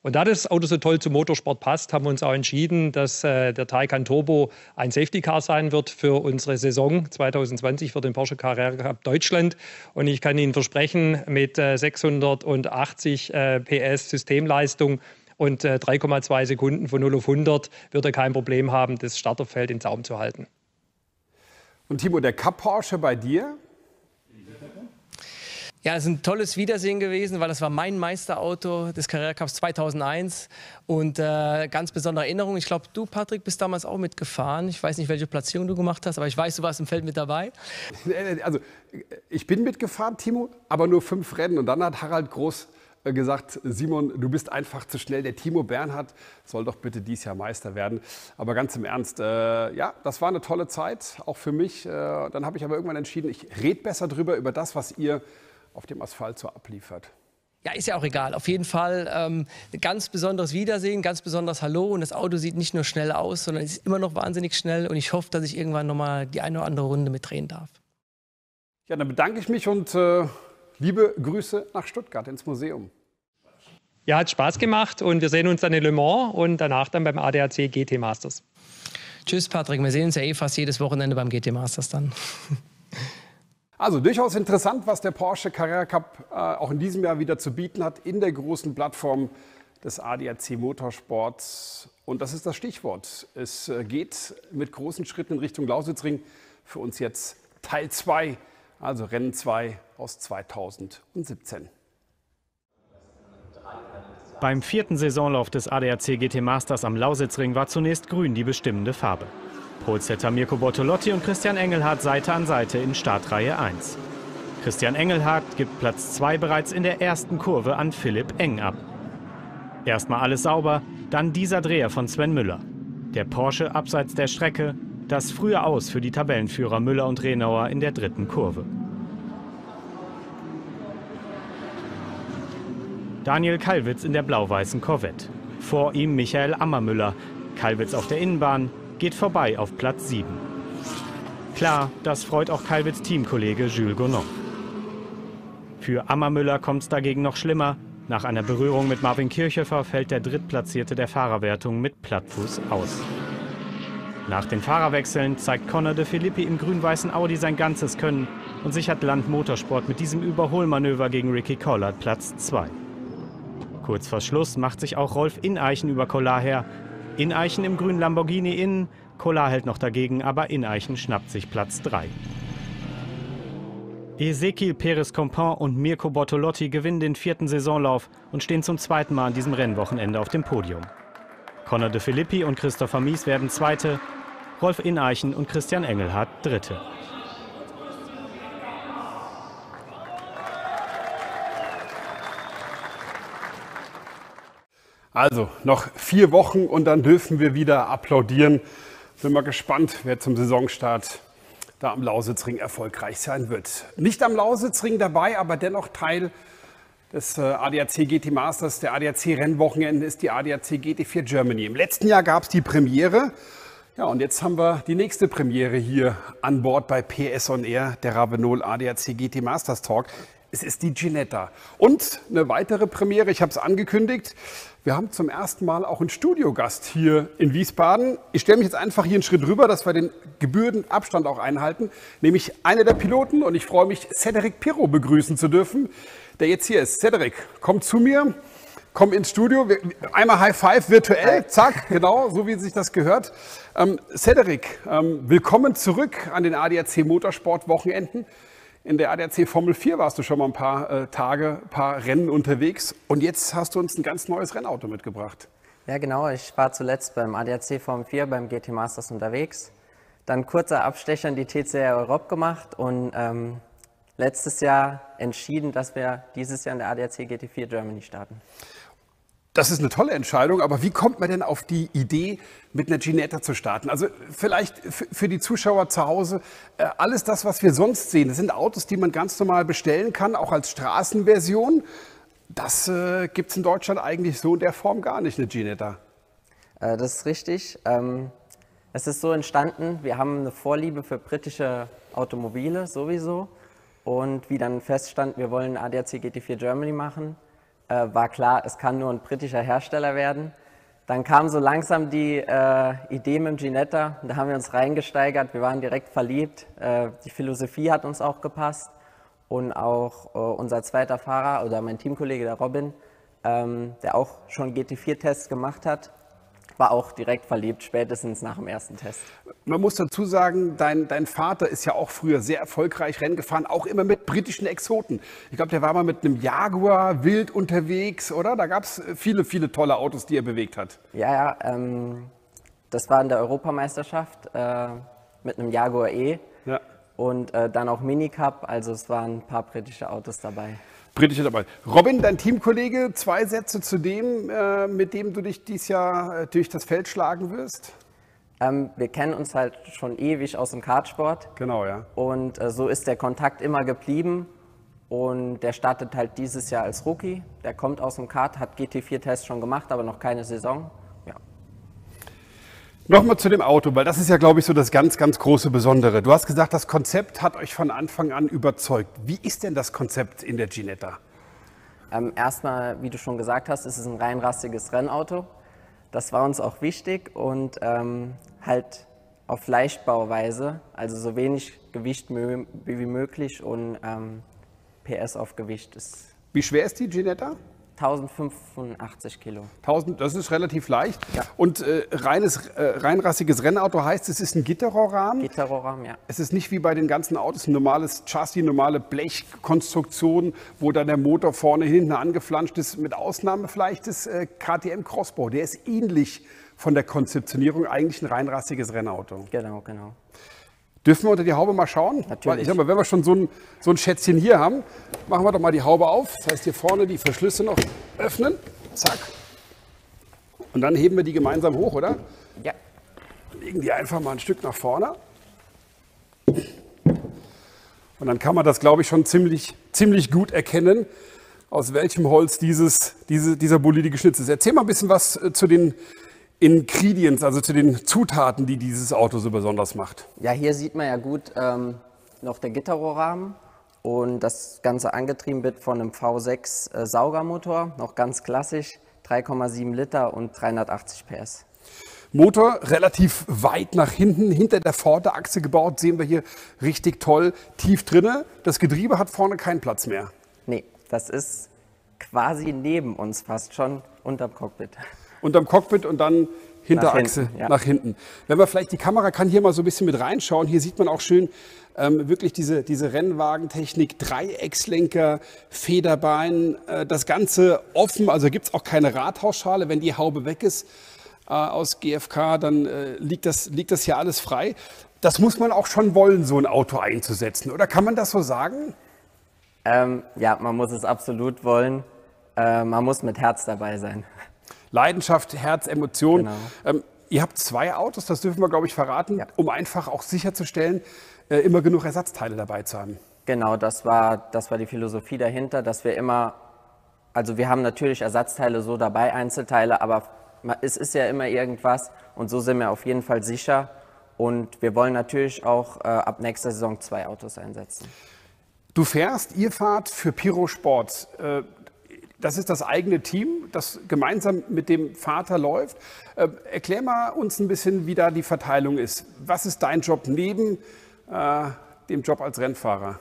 Und da das Auto so toll zum Motorsport passt, haben wir uns auch entschieden, dass äh, der Taycan Turbo ein Safety Car sein wird für unsere Saison 2020 für den Porsche Carrera Cup Deutschland. Und ich kann Ihnen versprechen, mit äh, 680 äh, PS Systemleistung und 3,2 äh, Sekunden von 0 auf 100 wird er kein Problem haben, das Starterfeld in Zaum zu halten. Und Timo, der Cup Porsche bei dir, ja, es ist ein tolles Wiedersehen gewesen, weil das war mein Meisterauto des Carrera Cups 2001 und äh, ganz besondere Erinnerung. Ich glaube, du, Patrick, bist damals auch mitgefahren. Ich weiß nicht, welche Platzierung du gemacht hast, aber ich weiß, du warst im Feld mit dabei. Also, ich bin mitgefahren, Timo, aber nur fünf Rennen. Und dann hat Harald Groß äh, gesagt, Simon, du bist einfach zu schnell. Der Timo Bernhard soll doch bitte dieses Jahr Meister werden. Aber ganz im Ernst, äh, ja, das war eine tolle Zeit, auch für mich. Äh, dann habe ich aber irgendwann entschieden, ich rede besser drüber, über das, was ihr auf dem Asphalt so abliefert. Ja, ist ja auch egal. Auf jeden Fall ähm, ein ganz besonderes Wiedersehen, ganz besonderes Hallo. Und das Auto sieht nicht nur schnell aus, sondern es ist immer noch wahnsinnig schnell. Und ich hoffe, dass ich irgendwann noch mal die eine oder andere Runde mitdrehen darf. Ja, dann bedanke ich mich und äh, liebe Grüße nach Stuttgart ins Museum. Ja, hat Spaß gemacht und wir sehen uns dann in Le Mans und danach dann beim ADAC GT Masters. Tschüss, Patrick. Wir sehen uns ja eh fast jedes Wochenende beim GT Masters dann. Also durchaus interessant, was der Porsche Carrera Cup äh, auch in diesem Jahr wieder zu bieten hat in der großen Plattform des ADAC Motorsports. Und das ist das Stichwort. Es äh, geht mit großen Schritten in Richtung Lausitzring. Für uns jetzt Teil 2, also Rennen 2 aus 2017. Beim vierten Saisonlauf des ADAC GT Masters am Lausitzring war zunächst grün die bestimmende Farbe. Polsetter Mirko Bortolotti und Christian Engelhardt Seite an Seite in Startreihe 1. Christian Engelhardt gibt Platz 2 bereits in der ersten Kurve an Philipp Eng ab. Erstmal alles sauber, dann dieser Dreher von Sven Müller. Der Porsche abseits der Strecke, das frühe Aus für die Tabellenführer Müller und Renauer in der dritten Kurve. Daniel Kalwitz in der blau-weißen Corvette. Vor ihm Michael Ammermüller. Kalwitz auf der Innenbahn, geht vorbei auf Platz 7. Klar, das freut auch Kalwitz Teamkollege Jules Gonon. Für Ammermüller kommt es dagegen noch schlimmer. Nach einer Berührung mit Marvin Kirchhofer fällt der Drittplatzierte der Fahrerwertung mit Plattfuß aus. Nach den Fahrerwechseln zeigt Conor de Filippi im grün-weißen Audi sein ganzes Können und sichert Land Motorsport mit diesem Überholmanöver gegen Ricky Collard Platz 2. Kurz vor Schluss macht sich auch Rolf Ineichen über Collard her, Ineichen im grünen Lamborghini innen, Collar hält noch dagegen, aber Ineichen schnappt sich Platz 3. Ezekiel Perez Compon und Mirko Bortolotti gewinnen den vierten Saisonlauf und stehen zum zweiten Mal an diesem Rennwochenende auf dem Podium. Conor de Filippi und Christopher Mies werden Zweite, Rolf Ineichen und Christian Engelhardt Dritte. Also noch vier Wochen und dann dürfen wir wieder applaudieren. Bin mal gespannt, wer zum Saisonstart da am Lausitzring erfolgreich sein wird. Nicht am Lausitzring dabei, aber dennoch Teil des äh, ADAC GT Masters, der ADAC Rennwochenende ist die ADAC GT4 Germany. Im letzten Jahr gab es die Premiere. Ja, und jetzt haben wir die nächste Premiere hier an Bord bei PS On Air, der Ravenol ADAC GT Masters Talk. Es ist die Ginetta. Und eine weitere Premiere, ich habe es angekündigt. Wir haben zum ersten Mal auch einen Studiogast hier in Wiesbaden. Ich stelle mich jetzt einfach hier einen Schritt rüber, dass wir den gebührenden Abstand auch einhalten. Nämlich einer der Piloten und ich freue mich, Cedric Pirro begrüßen zu dürfen, der jetzt hier ist. Cedric, komm zu mir, komm ins Studio. Einmal High Five virtuell, zack, genau, so wie sich das gehört. Ähm, Cedric, ähm, willkommen zurück an den ADAC Motorsport Wochenenden. In der ADAC Formel 4 warst du schon mal ein paar äh, Tage, ein paar Rennen unterwegs und jetzt hast du uns ein ganz neues Rennauto mitgebracht. Ja, genau. Ich war zuletzt beim ADAC Formel 4 beim GT Masters unterwegs. Dann kurzer Abstecher in die TCR Europe gemacht und ähm, letztes Jahr entschieden, dass wir dieses Jahr in der ADAC GT4 Germany starten. Das ist eine tolle Entscheidung, aber wie kommt man denn auf die Idee, mit einer Ginetta zu starten? Also vielleicht für die Zuschauer zu Hause, äh, alles das, was wir sonst sehen, das sind Autos, die man ganz normal bestellen kann, auch als Straßenversion. Das äh, gibt es in Deutschland eigentlich so in der Form gar nicht, eine Ginetta. Äh, das ist richtig. Ähm, es ist so entstanden, wir haben eine Vorliebe für britische Automobile sowieso. Und wie dann feststand, wir wollen ADAC GT4 Germany machen, äh, war klar, es kann nur ein britischer Hersteller werden. Dann kam so langsam die äh, Idee mit Ginetta, da haben wir uns reingesteigert, wir waren direkt verliebt. Äh, die Philosophie hat uns auch gepasst und auch äh, unser zweiter Fahrer oder mein Teamkollege, der Robin, ähm, der auch schon GT4-Tests gemacht hat, war auch direkt verliebt, spätestens nach dem ersten Test. Man muss dazu sagen, dein, dein Vater ist ja auch früher sehr erfolgreich Rennen gefahren, auch immer mit britischen Exoten. Ich glaube, der war mal mit einem Jaguar wild unterwegs, oder? Da gab es viele, viele tolle Autos, die er bewegt hat. Ja, ja, ähm, das war in der Europameisterschaft äh, mit einem Jaguar E. Ja. Und äh, dann auch Minicup, also es waren ein paar britische Autos dabei britische dabei. Robin, dein Teamkollege, zwei Sätze zu dem, äh, mit dem du dich dieses Jahr äh, durch das Feld schlagen wirst? Ähm, wir kennen uns halt schon ewig aus dem Kartsport. Genau, ja. Und äh, so ist der Kontakt immer geblieben. Und der startet halt dieses Jahr als Rookie. Der kommt aus dem Kart, hat GT4-Tests schon gemacht, aber noch keine Saison. Nochmal zu dem Auto, weil das ist ja, glaube ich, so das ganz, ganz große Besondere. Du hast gesagt, das Konzept hat euch von Anfang an überzeugt. Wie ist denn das Konzept in der Ginetta? Ähm, erstmal, wie du schon gesagt hast, ist es ein rein rastiges Rennauto. Das war uns auch wichtig und ähm, halt auf Leichtbauweise, also so wenig Gewicht wie möglich und ähm, PS auf Gewicht ist. Wie schwer ist die Ginetta? 1085 Kilo. 1000, das ist relativ leicht. Ja. Und äh, reines, äh, reinrassiges Rennauto heißt, es ist ein Gitterrohrrahmen. Gitterrohrrahmen, ja. Es ist nicht wie bei den ganzen Autos ein normales Chassis, normale Blechkonstruktion, wo dann der Motor vorne hinten angeflanscht ist, mit Ausnahme vielleicht des äh, KTM Crossbow. Der ist ähnlich von der Konzeptionierung eigentlich ein reinrassiges Rennauto. Genau, genau. Dürfen wir unter die Haube mal schauen? Natürlich. Weil ich sag mal, wenn wir schon so ein, so ein Schätzchen hier haben, machen wir doch mal die Haube auf. Das heißt, hier vorne die Verschlüsse noch öffnen. Zack. Und dann heben wir die gemeinsam hoch, oder? Ja. Legen die einfach mal ein Stück nach vorne. Und dann kann man das, glaube ich, schon ziemlich, ziemlich gut erkennen, aus welchem Holz dieses, diese, dieser Bolide geschnitzt ist. Erzähl mal ein bisschen was äh, zu den Ingredients, also zu den Zutaten, die dieses Auto so besonders macht? Ja, hier sieht man ja gut ähm, noch der Gitterrohrrahmen und das Ganze angetrieben wird von einem V6 äh, Saugermotor, noch ganz klassisch, 3,7 Liter und 380 PS. Motor relativ weit nach hinten, hinter der Vorderachse gebaut, sehen wir hier richtig toll tief drinne. Das Getriebe hat vorne keinen Platz mehr. Nee, das ist quasi neben uns fast schon unterm Cockpit unterm Cockpit und dann Hinterachse nach hinten, ja. nach hinten. Wenn wir vielleicht, die Kamera kann hier mal so ein bisschen mit reinschauen. Hier sieht man auch schön ähm, wirklich diese, diese Rennwagentechnik, Dreieckslenker, Federbein, äh, das Ganze offen, also gibt es auch keine Rathausschale. Wenn die Haube weg ist äh, aus GFK, dann äh, liegt, das, liegt das hier alles frei. Das muss man auch schon wollen, so ein Auto einzusetzen, oder kann man das so sagen? Ähm, ja, man muss es absolut wollen. Äh, man muss mit Herz dabei sein. Leidenschaft, Herz, Emotion. Genau. Ähm, ihr habt zwei Autos, das dürfen wir, glaube ich, verraten, ja. um einfach auch sicherzustellen, äh, immer genug Ersatzteile dabei zu haben. Genau, das war, das war die Philosophie dahinter, dass wir immer, also wir haben natürlich Ersatzteile so dabei, Einzelteile, aber es ist ja immer irgendwas und so sind wir auf jeden Fall sicher. Und wir wollen natürlich auch äh, ab nächster Saison zwei Autos einsetzen. Du fährst, ihr fahrt für Pyro Sports. Äh, das ist das eigene Team, das gemeinsam mit dem Vater läuft. Äh, erklär mal uns ein bisschen, wie da die Verteilung ist. Was ist dein Job neben äh, dem Job als Rennfahrer?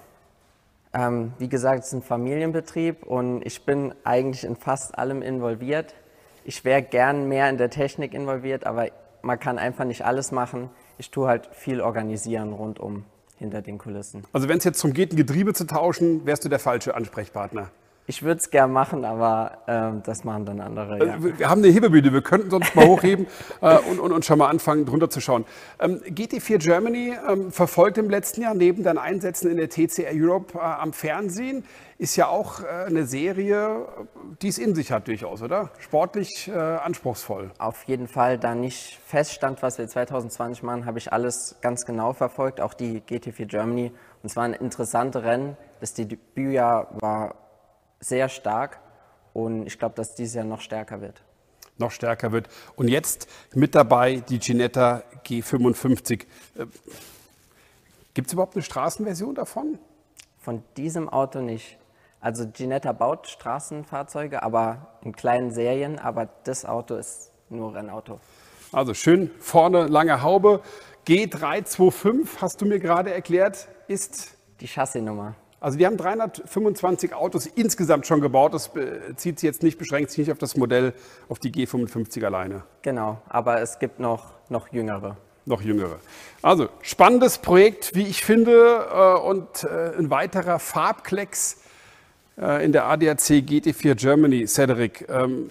Ähm, wie gesagt, es ist ein Familienbetrieb und ich bin eigentlich in fast allem involviert. Ich wäre gern mehr in der Technik involviert, aber man kann einfach nicht alles machen. Ich tue halt viel organisieren rundum hinter den Kulissen. Also wenn es jetzt darum geht, ein Getriebe zu tauschen, wärst du der falsche Ansprechpartner? Ich würde es gern machen, aber äh, das machen dann andere. Ja. Äh, wir haben eine Hebebühne, wir könnten sonst mal hochheben äh, und, und, und, schon mal anfangen, drunter zu schauen. Ähm, GT4 Germany ähm, verfolgt im letzten Jahr neben deinen Einsätzen in der TCR Europe äh, am Fernsehen, ist ja auch äh, eine Serie, die es in sich hat durchaus, oder? Sportlich äh, anspruchsvoll. Auf jeden Fall, da nicht feststand, was wir 2020 machen, habe ich alles ganz genau verfolgt, auch die GT4 Germany. Und es waren interessante Rennen. Das Debütjahr war sehr stark Und ich glaube, dass dieses Jahr noch stärker wird. Noch stärker wird. Und jetzt mit dabei die Ginetta G55. Gibt es überhaupt eine Straßenversion davon? Von diesem Auto nicht. Also Ginetta baut Straßenfahrzeuge, aber in kleinen Serien, aber das Auto ist nur Rennauto. Also schön vorne lange Haube. G325, hast du mir gerade erklärt, ist die Chassisnummer. Also wir haben 325 Autos insgesamt schon gebaut. Das zieht sich jetzt nicht, beschränkt sich nicht auf das Modell, auf die G55 alleine. Genau, aber es gibt noch, noch jüngere. Noch jüngere. Also spannendes Projekt, wie ich finde, äh, und äh, ein weiterer Farbklecks äh, in der ADAC GT4 Germany, Cedric. Ähm,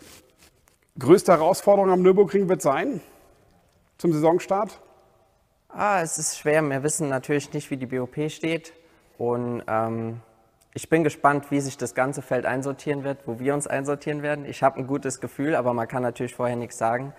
größte Herausforderung am Nürburgring wird sein zum Saisonstart? Ah, es ist schwer. Wir wissen natürlich nicht, wie die BOP steht. Und ähm, ich bin gespannt, wie sich das ganze Feld einsortieren wird, wo wir uns einsortieren werden. Ich habe ein gutes Gefühl, aber man kann natürlich vorher nichts sagen.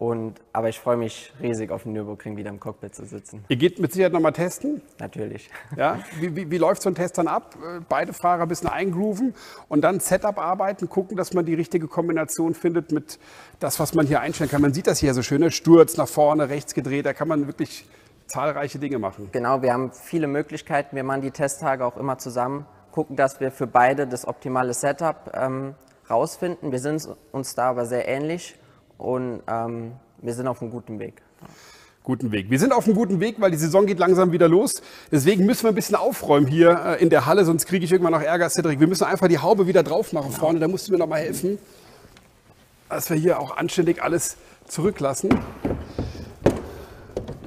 Und, aber ich freue mich riesig auf den Nürburgring wieder im Cockpit zu sitzen. Ihr geht mit Sicherheit nochmal testen? Natürlich. Ja? Wie, wie, wie, läuft so ein Test dann ab? Äh, beide Fahrer ein bisschen eingrooven und dann Setup arbeiten, gucken, dass man die richtige Kombination findet mit das, was man hier einstellen kann. Man sieht das hier so schön, ne? Sturz nach vorne, rechts gedreht, da kann man wirklich zahlreiche Dinge machen. Genau, wir haben viele Möglichkeiten. Wir machen die Testtage auch immer zusammen, gucken, dass wir für beide das optimale Setup ähm, rausfinden. Wir sind uns da aber sehr ähnlich und ähm, wir sind auf einem guten Weg. Guten Weg. Wir sind auf einem guten Weg, weil die Saison geht langsam wieder los. Deswegen müssen wir ein bisschen aufräumen hier äh, in der Halle, sonst kriege ich irgendwann noch Ärger, Cedric. Wir müssen einfach die Haube wieder drauf machen vorne. Da musst du mir noch mal helfen, dass wir hier auch anständig alles zurücklassen.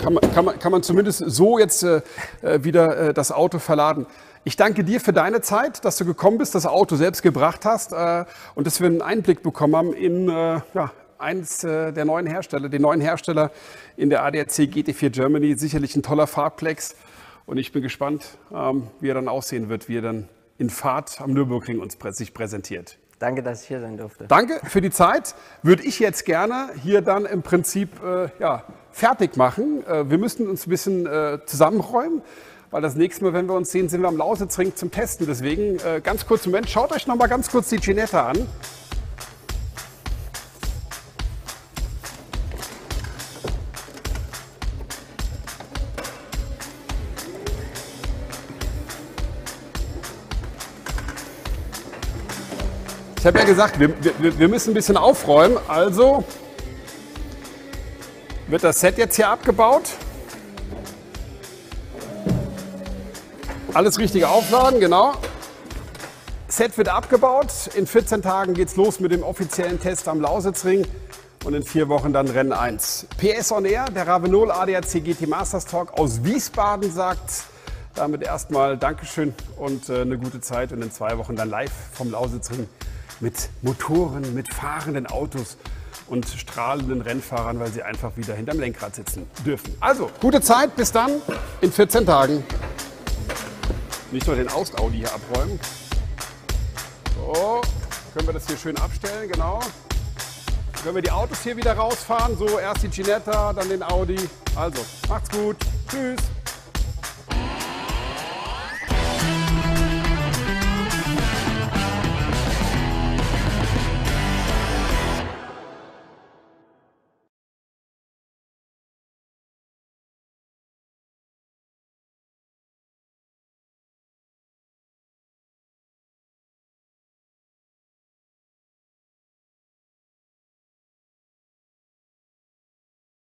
Kann man, kann man, kann man zumindest so jetzt äh, wieder äh, das Auto verladen. Ich danke dir für deine Zeit, dass du gekommen bist, das Auto selbst gebracht hast äh, und dass wir einen Einblick bekommen haben in äh, ja, eines äh, der neuen Hersteller, den neuen Hersteller in der ADAC GT4 Germany. Sicherlich ein toller Farbplex und ich bin gespannt, ähm, wie er dann aussehen wird, wie er dann in Fahrt am Nürburgring uns sich präsentiert. Danke, dass ich hier sein durfte. Danke für die Zeit. Würde ich jetzt gerne hier dann im Prinzip äh, ja, fertig machen. Äh, wir müssen uns ein bisschen äh, zusammenräumen, weil das nächste Mal, wenn wir uns sehen, sind wir am Lausitzring zum Testen. Deswegen äh, ganz kurz, Moment, schaut euch noch mal ganz kurz die Ginetta an. Ich habe ja gesagt, wir, wir, wir, müssen ein bisschen aufräumen. Also wird das Set jetzt hier abgebaut. Alles richtige aufladen, genau. Set wird abgebaut. In 14 Tagen geht es los mit dem offiziellen Test am Lausitzring und in vier Wochen dann Rennen 1. PS on Air, der Ravenol ADAC GT Masters Talk aus Wiesbaden sagt damit erstmal Dankeschön und äh, eine gute Zeit und in zwei Wochen dann live vom Lausitzring mit Motoren, mit fahrenden Autos und strahlenden Rennfahrern, weil sie einfach wieder hinterm Lenkrad sitzen dürfen. Also, gute Zeit, bis dann in 14 Tagen. Nicht nur den Aust-Audi hier abräumen. So, können wir das hier schön abstellen, genau. Können wir die Autos hier wieder rausfahren, so erst die Ginetta, dann den Audi. Also, macht's gut. Tschüss.